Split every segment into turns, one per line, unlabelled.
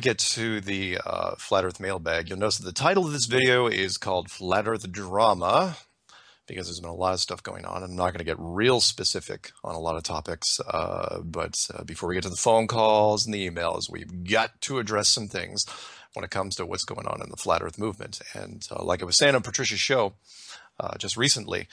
get to the uh, Flat Earth mailbag, you'll notice that the title of this video is called Flat Earth Drama because there's been a lot of stuff going on. I'm not going to get real specific on a lot of topics, uh, but uh, before we get to the phone calls and the emails, we've got to address some things when it comes to what's going on in the Flat Earth movement. And uh, like I was saying on Patricia's show uh, just recently,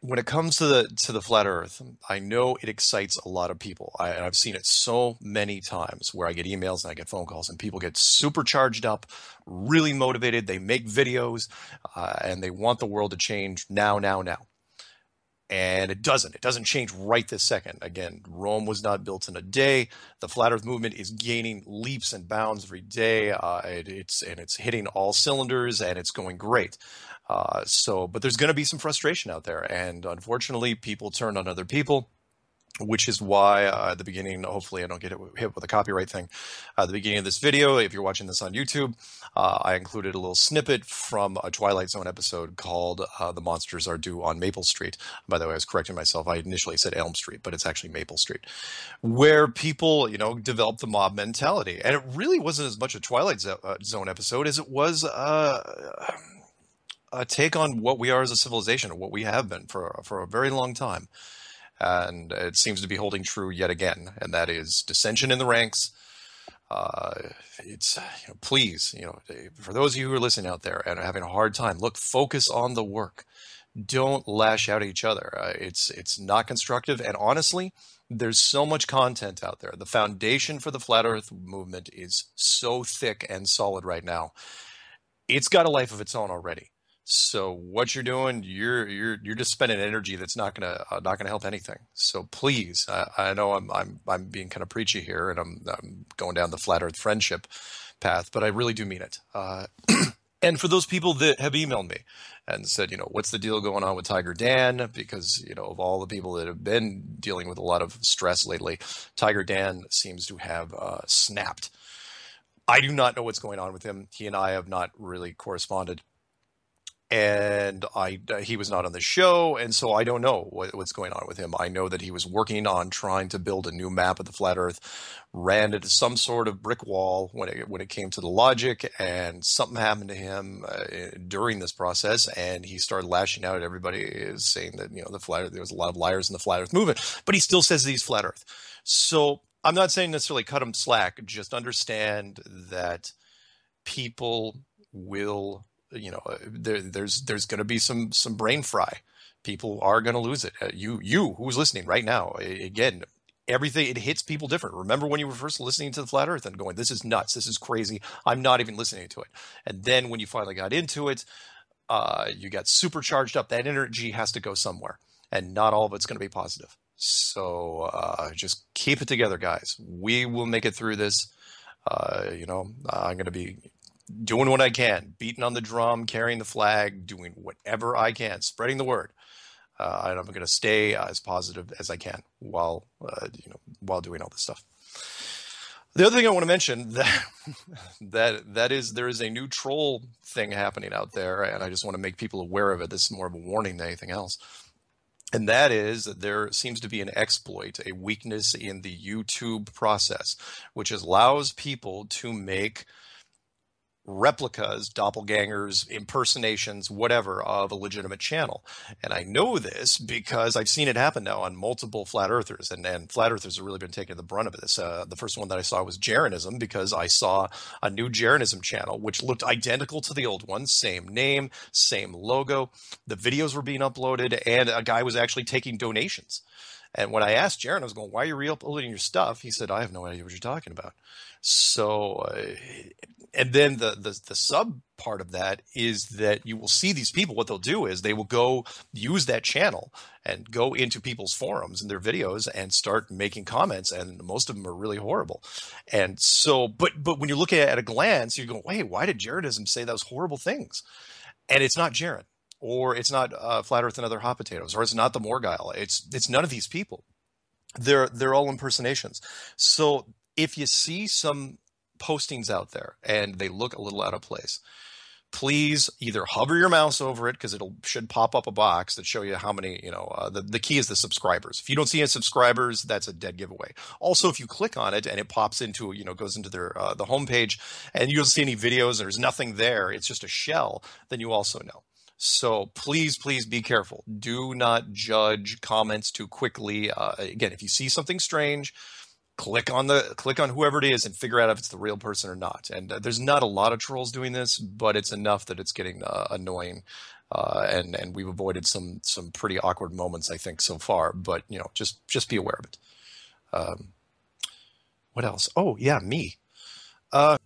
when it comes to the to the flat Earth, I know it excites a lot of people. I, have seen it so many times where I get emails and I get phone calls, and people get super charged up, really motivated. They make videos, uh, and they want the world to change now, now, now. And it doesn't. It doesn't change right this second. Again, Rome was not built in a day. The flat Earth movement is gaining leaps and bounds every day. Uh, it, it's and it's hitting all cylinders, and it's going great. Uh, so, but there's going to be some frustration out there, and unfortunately, people turn on other people which is why uh, at the beginning, hopefully I don't get hit with a copyright thing. Uh, at the beginning of this video, if you're watching this on YouTube, uh, I included a little snippet from a Twilight Zone episode called uh, The Monsters Are Due on Maple Street. By the way, I was correcting myself. I initially said Elm Street, but it's actually Maple Street, where people, you know, develop the mob mentality. And it really wasn't as much a Twilight uh, Zone episode as it was uh, a take on what we are as a civilization, what we have been for, for a very long time and it seems to be holding true yet again, and that is dissension in the ranks. Uh, it's you know, please, you know, for those of you who are listening out there and are having a hard time, look, focus on the work. Don't lash out at each other. Uh, it's it's not constructive, and honestly, there's so much content out there. The foundation for the flat Earth movement is so thick and solid right now. It's got a life of its own already. So what you're doing, you're you're you're just spending energy that's not gonna uh, not gonna help anything. So please, I, I, know I'm I'm I'm being kind of preachy here, and I'm I'm going down the flat Earth friendship path, but I really do mean it. Uh, and for those people that have emailed me and said, you know, what's the deal going on with Tiger Dan? Because you know, of all the people that have been dealing with a lot of stress lately, Tiger Dan seems to have uh, snapped. I do not know what's going on with him. He and I have not really corresponded and I uh, he was not on the show, and so I don't know what, what's going on with him. I know that he was working on trying to build a new map of the flat Earth, ran into some sort of brick wall when it when it came to the logic, and something happened to him uh, during this process, and he started lashing out at everybody, saying that you know the flat Earth, there was a lot of liars in the flat Earth movement, but he still says he's flat Earth. So I'm not saying necessarily cut him slack, just understand that people will you know uh, there, there's there's going to be some some brain fry. People are going to lose it. Uh, you you who's listening right now again everything it hits people different. Remember when you were first listening to the flat earth and going this is nuts. This is crazy. I'm not even listening to it. And then when you finally got into it uh, you got supercharged up. That energy has to go somewhere and not all of it's going to be positive. So uh, just keep it together guys. We will make it through this. Uh, you know i'm going to be doing what I can, beating on the drum, carrying the flag, doing whatever I can, spreading the word. Uh, and I'm going to stay as positive as I can while uh, you know while doing all this stuff. The other thing I want to mention that that that is there is a new troll thing happening out there, and I just want to make people aware of it. This is more of a warning than anything else. And that is that there seems to be an exploit, a weakness in the YouTube process, which allows people to make replicas, doppelgangers, impersonations, whatever of a legitimate channel. And I know this because I've seen it happen now on multiple flat earthers, and, and flat earthers have really been taking the brunt of this. Uh, the first one that I saw was Jeranism because I saw a new Jeranism channel which looked identical to the old one, same name, same logo. The videos were being uploaded, and a guy was actually taking donations. And when I asked Jeran, I was going, "Why are you re-uploading your stuff?" He said, "I have no idea what you're talking about." So, uh, and then the, the the sub part of that is that you will see these people. What they'll do is they will go use that channel and go into people's forums and their videos and start making comments, and most of them are really horrible. And so, but but when you look at it at a glance, you go, "Wait, why did Jeranism say those horrible things?" And it's not Jeran or it's not uh, Flat Earth and other hot potatoes, or it's not the Morgile. It's it's none of these people. They're they're all impersonations. So if you see some postings out there and they look a little out of place, please either hover your mouse over it because it should pop up a box that show you how many you know uh, the, the key is the subscribers if you don't see any subscribers that's a dead giveaway also if you click on it and it pops into you know goes into their uh, the homepage and you don't see any videos there's nothing there it's just a shell then you also know so please, please be careful. Do not judge comments too quickly. Uh, again, if you see something strange, click on the click on whoever it is and figure out if it's the real person or not. And uh, there's not a lot of trolls doing this, but it's enough that it's getting uh, annoying. Uh, and and we've avoided some some pretty awkward moments, I think, so far. But you know, just just be aware of it. Um, what else? Oh yeah, me. Uh,